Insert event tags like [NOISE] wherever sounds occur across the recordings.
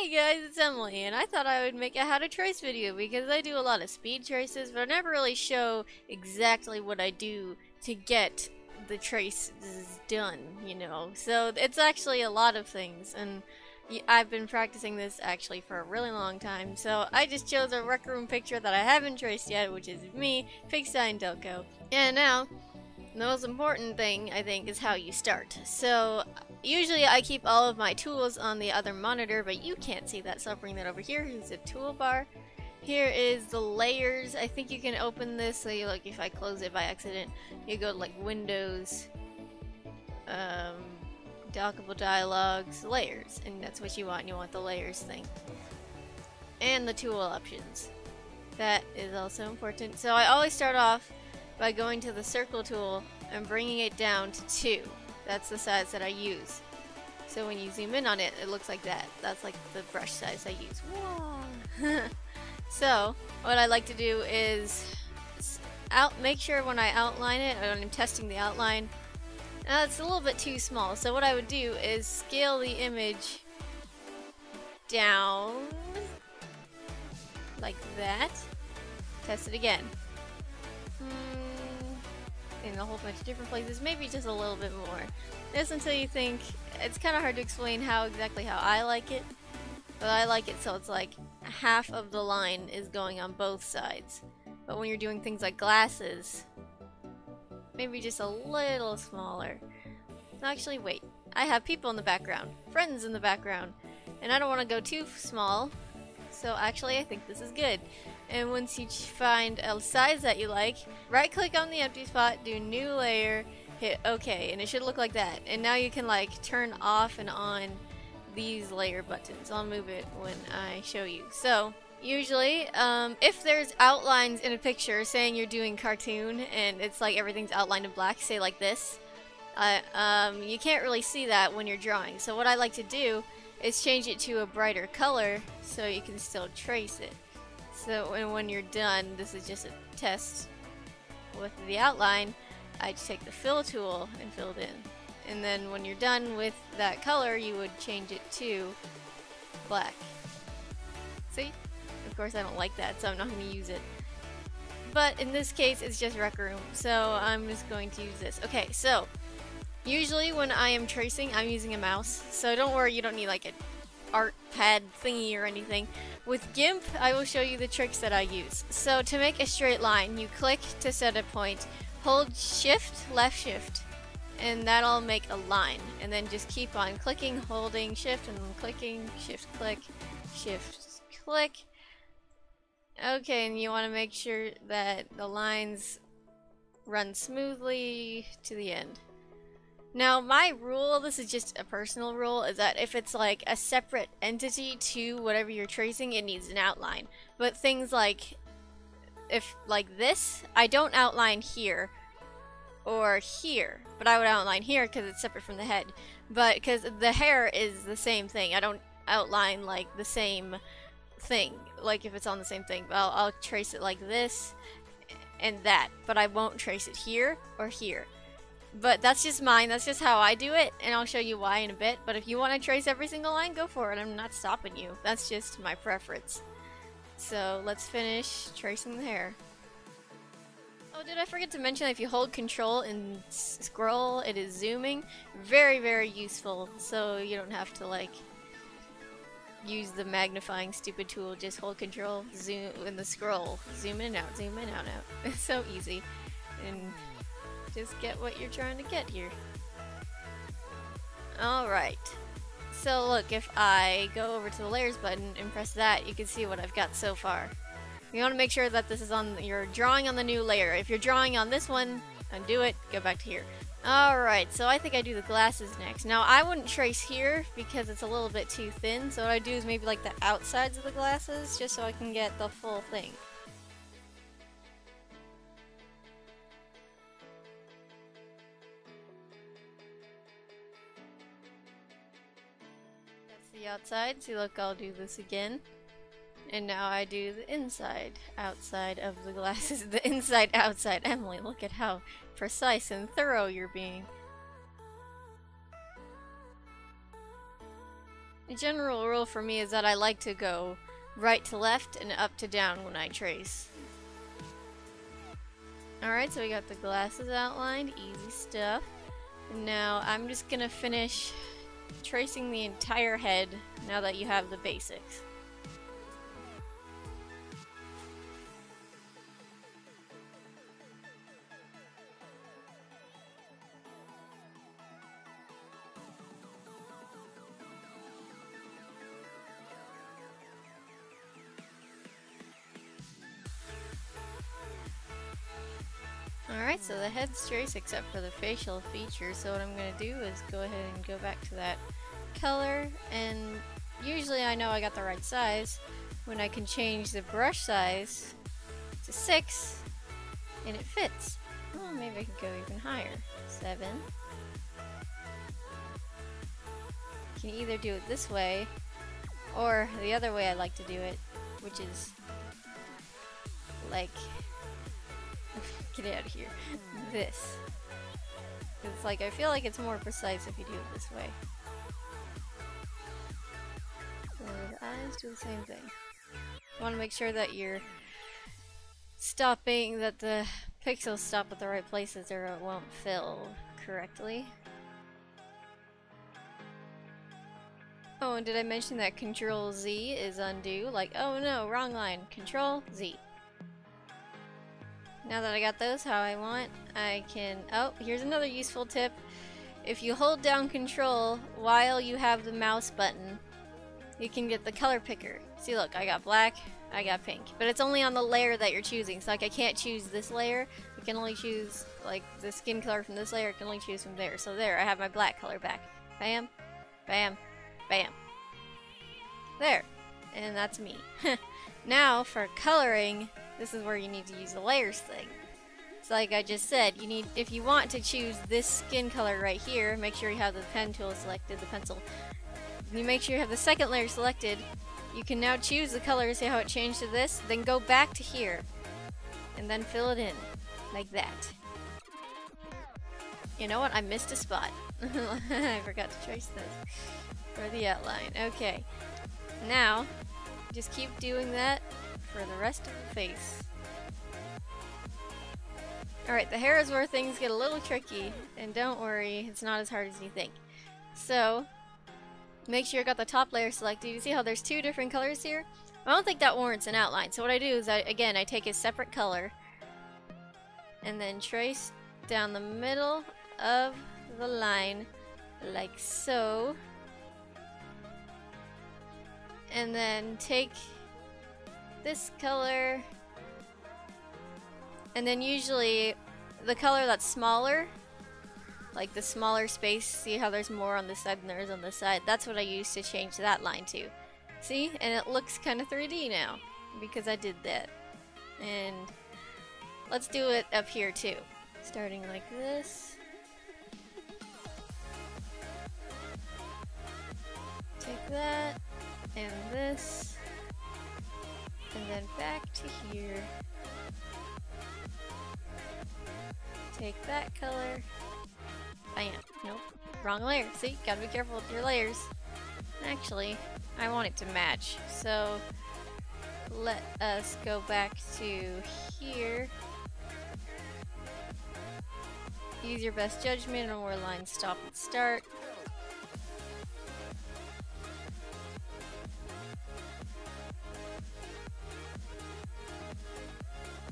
Hey guys, it's Emily, and I thought I would make a how to trace video because I do a lot of speed traces, but I never really show exactly what I do to get the traces done, you know. So it's actually a lot of things, and I've been practicing this actually for a really long time. So I just chose a rec room picture that I haven't traced yet, which is me, Pigsty, and Delco. And now, the most important thing, I think, is how you start. So Usually I keep all of my tools on the other monitor, but you can't see that, so I'll bring that over here. Here's a toolbar. Here is the layers. I think you can open this, so you like if I close it by accident, you go to like Windows, um, dockable dialogues, layers, and that's what you want. You want the layers thing. And the tool options. That is also important. So I always start off by going to the circle tool and bringing it down to 2. That's the size that I use. So when you zoom in on it, it looks like that. That's like the brush size I use. [LAUGHS] so what I like to do is out make sure when I outline it, when I'm testing the outline, uh, it's a little bit too small. So what I would do is scale the image down like that. Test it again. In a whole bunch of different places, maybe just a little bit more. Just until you think, it's kind of hard to explain how exactly how I like it, but I like it so it's like half of the line is going on both sides. But when you're doing things like glasses, maybe just a little smaller. Actually, wait. I have people in the background, friends in the background, and I don't want to go too small, so actually I think this is good. And once you find a size that you like, right click on the empty spot, do new layer, hit OK, and it should look like that. And now you can like turn off and on these layer buttons. I'll move it when I show you. So usually um, if there's outlines in a picture saying you're doing cartoon and it's like everything's outlined in black, say like this, uh, um, you can't really see that when you're drawing. So what I like to do is change it to a brighter color so you can still trace it. So and when you're done, this is just a test with the outline, I just take the fill tool and fill it in. And then when you're done with that color, you would change it to black. See? Of course I don't like that, so I'm not going to use it. But in this case, it's just Rec Room, so I'm just going to use this. Okay, so usually when I am tracing, I'm using a mouse. So don't worry, you don't need like an art pad thingy or anything. With GIMP, I will show you the tricks that I use. So to make a straight line, you click to set a point, hold shift, left shift, and that'll make a line. And then just keep on clicking, holding shift, and clicking, shift, click, shift, click. Okay, and you want to make sure that the lines run smoothly to the end. Now, my rule, this is just a personal rule, is that if it's like a separate entity to whatever you're tracing, it needs an outline. But things like, if like this, I don't outline here or here, but I would outline here because it's separate from the head. But because the hair is the same thing, I don't outline like the same thing, like if it's on the same thing. I'll, I'll trace it like this and that, but I won't trace it here or here. But that's just mine. That's just how I do it, and I'll show you why in a bit. But if you want to trace every single line, go for it. I'm not stopping you. That's just my preference. So let's finish tracing the hair. Oh, did I forget to mention if you hold control and scroll, it is zooming. Very, very useful. So you don't have to like use the magnifying stupid tool. Just hold control, zoom and the scroll. Zoom in and out, zoom in and out. [LAUGHS] It's so easy. And just get what you're trying to get here. Alright. So look, if I go over to the layers button and press that, you can see what I've got so far. You want to make sure that this is on, you're drawing on the new layer. If you're drawing on this one, undo it, go back to here. Alright, so I think I do the glasses next. Now, I wouldn't trace here because it's a little bit too thin, so what I do is maybe like the outsides of the glasses, just so I can get the full thing. Outside. See, look, I'll do this again. And now I do the inside, outside of the glasses. [LAUGHS] The inside, outside. Emily, look at how precise and thorough you're being. A general rule for me is that I like to go right to left and up to down when I trace. Alright, so we got the glasses outlined, easy stuff. Now I'm just gonna finish tracing the entire head now that you have the basics. Except for the facial features. So what I'm going to do is go ahead and go back to that color. And usually I know I got the right size when I can change the brush size to 6 and it fits. Oh, maybe I could go even higher. 7. You can either do it this way or the other way I like to do it, which is like Get out of here. This. It's like, I feel like it's more precise if you do it this way. Eyes do the same thing. You want to make sure that you're stopping, that the pixels stop at the right places or it won't fill correctly. Oh, and did I mention that Control Z is undo? Like, oh no, wrong line. Control Z. Now that I got those how I want, I can... Oh, here's another useful tip. If you hold down control while you have the mouse button, you can get the color picker. See, look, I got black, I got pink. But it's only on the layer that you're choosing. So, like, I can't choose this layer. I can only choose, like, the skin color from this layer. I can only choose from there. So there, I have my black color back. Bam, bam, bam. There. And that's me. [LAUGHS] now, for coloring, this is where you need to use the layers thing. So like I just said, you need if you want to choose this skin color right here, make sure you have the pen tool selected, the pencil. You make sure you have the second layer selected. You can now choose the color, see how it changed to this, then go back to here. And then fill it in. Like that. You know what? I missed a spot. [LAUGHS] I forgot to trace this for the outline. Okay. Now, just keep doing that for the rest of the face. Alright, the hair is where things get a little tricky, and don't worry, it's not as hard as you think. So, make sure you got the top layer selected. You see how there's two different colors here? I don't think that warrants an outline. So what I do is, I again, I take a separate color, and then trace down the middle of the line, like so. And then take this color. And then usually the color that's smaller, like the smaller space, see how there's more on this side than there is on this side? That's what I use to change that line to. See? And it looks kind of 3D now because I did that. And let's do it up here too. Starting like this. Take that and this and then back to here. Take that color. Bam. Nope. Wrong layer. See? Gotta be careful with your layers. Actually, I want it to match. So, let us go back to here. Use your best judgment on where lines stop and start.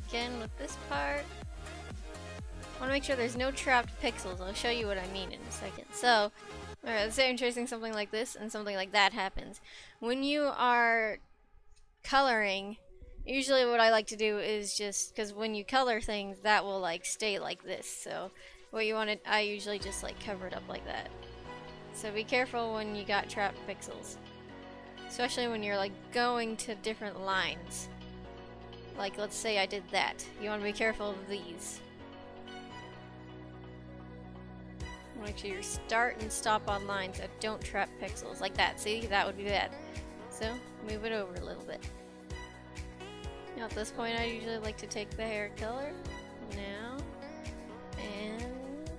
Again with this part. I want to make sure there's no trapped pixels. I'll show you what I mean in a second. So, alright, let's say I'm tracing something like this and something like that happens. When you are coloring, usually what I like to do is just, because when you color things, that will like stay like this. So, what you want to, I usually just like cover it up like that. So be careful when you got trapped pixels. Especially when you're like going to different lines. Like, let's say I did that. You want to be careful of these. Make sure you start and stop on lines that don't trap pixels. Like that, see? That would be bad. So, move it over a little bit. Now at this point I usually like to take the hair color. Now. And...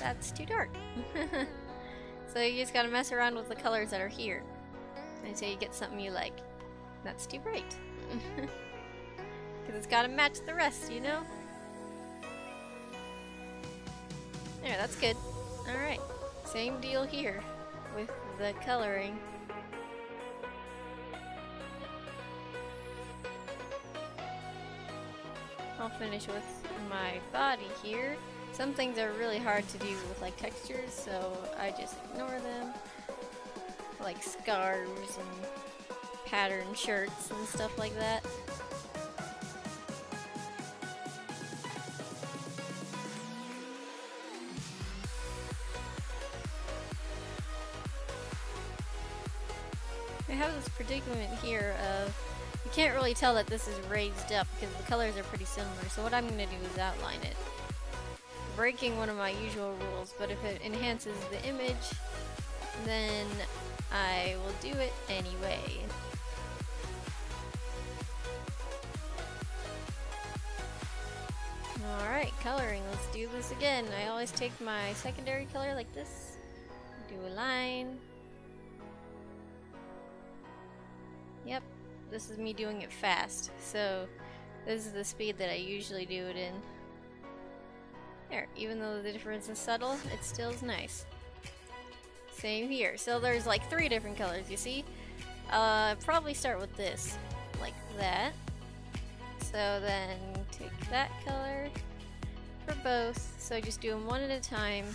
That's too dark. [LAUGHS] so you just gotta mess around with the colors that are here. until you get something you like. That's too bright. [LAUGHS] Because it's got to match the rest, you know? There, that's good. Alright, same deal here with the coloring. I'll finish with my body here. Some things are really hard to do with like textures, so I just ignore them. Like scarves and pattern shirts and stuff like that. Predicament here of you can't really tell that this is raised up because the colors are pretty similar. So what I'm going to do is outline it. Breaking one of my usual rules, but if it enhances the image, then I will do it anyway. Alright, coloring. Let's do this again. I always take my secondary color like this. Do a line. Yep, this is me doing it fast. So this is the speed that I usually do it in. There, even though the difference is subtle, it still is nice. Same here. So there's like three different colors, you see? Uh, probably start with this, like that. So then take that color for both. So just do them one at a time.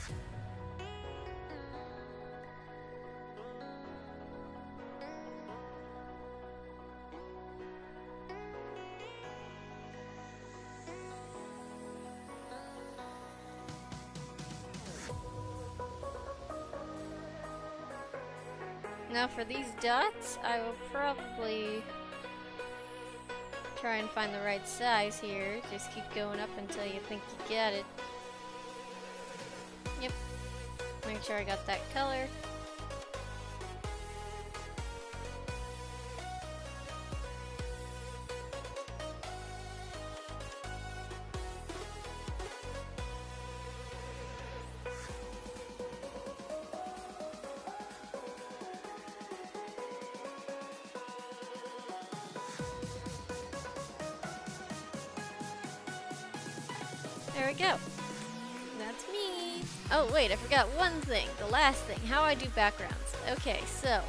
Now for these dots, I will probably try and find the right size here. Just keep going up until you think you get it. Yep. Make sure I got that color. There we go. That's me. Oh, wait, I forgot one thing. The last thing. How I do backgrounds. Okay, so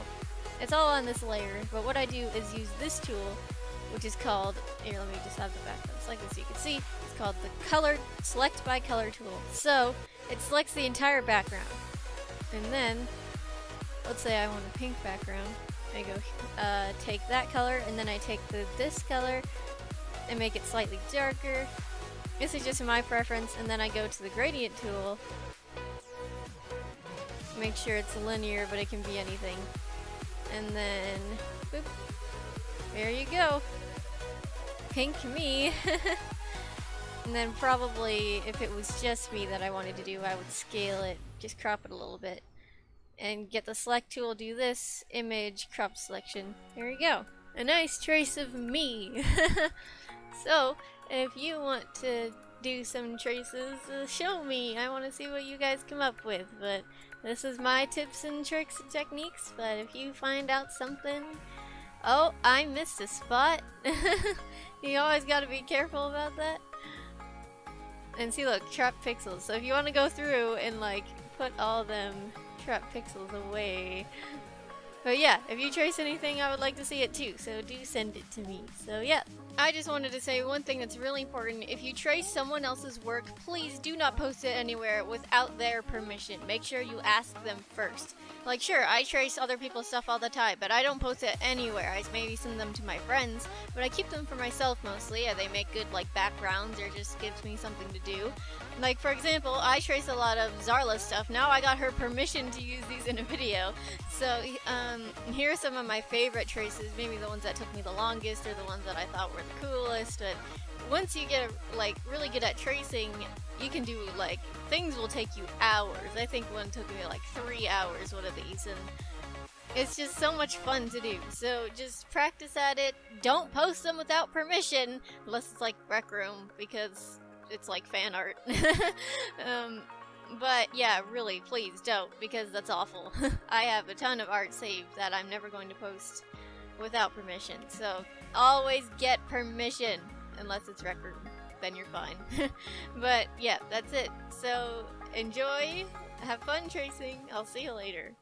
it's all on this layer, but what I do is use this tool, which is called, here, let me just have the backgrounds like this so you can see. It's called the color, select by color tool. So it selects the entire background. And then, let's say I want a pink background. I go, uh, take that color, and then I take the this color and make it slightly darker, this is just my preference, and then I go to the gradient tool. Make sure it's linear, but it can be anything. And then, boop. There you go. Pink me. [LAUGHS] and then probably, if it was just me that I wanted to do, I would scale it, just crop it a little bit. And get the select tool, do this, image, crop selection. There you go. A nice trace of me. [LAUGHS] so, if you want to do some traces, uh, show me. I want to see what you guys come up with. But this is my tips and tricks and techniques. But if you find out something... Oh, I missed a spot. [LAUGHS] you always got to be careful about that. And see, look, trap pixels. So if you want to go through and, like, put all them trap pixels away... But yeah, if you trace anything, I would like to see it too. So do send it to me. So yeah. I just wanted to say one thing that's really important. If you trace someone else's work, please do not post it anywhere without their permission. Make sure you ask them first. Like, sure, I trace other people's stuff all the time, but I don't post it anywhere. I maybe send them to my friends, but I keep them for myself mostly. They make good, like, backgrounds or just gives me something to do. Like, for example, I trace a lot of Zarla stuff. Now I got her permission to use these in a video. So, um, here are some of my favorite traces. Maybe the ones that took me the longest or the ones that I thought were coolest. But once you get, like, really good at tracing, you can do, like, things will take you hours. I think one took me, like, three hours, one of these. And it's just so much fun to do. So just practice at it. Don't post them without permission, unless it's like Rec Room, because it's like fan art. [LAUGHS] um, But yeah, really, please don't, because that's awful. [LAUGHS] I have a ton of art saved that I'm never going to post without permission. So always get permission, unless it's Rec Room. Then you're fine. [LAUGHS] but yeah, that's it. So enjoy, have fun tracing. I'll see you later.